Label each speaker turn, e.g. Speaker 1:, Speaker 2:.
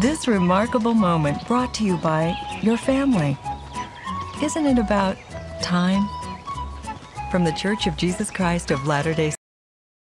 Speaker 1: This remarkable moment brought to you by your family. Isn't it about time? From the Church of Jesus Christ of Latter day Saints?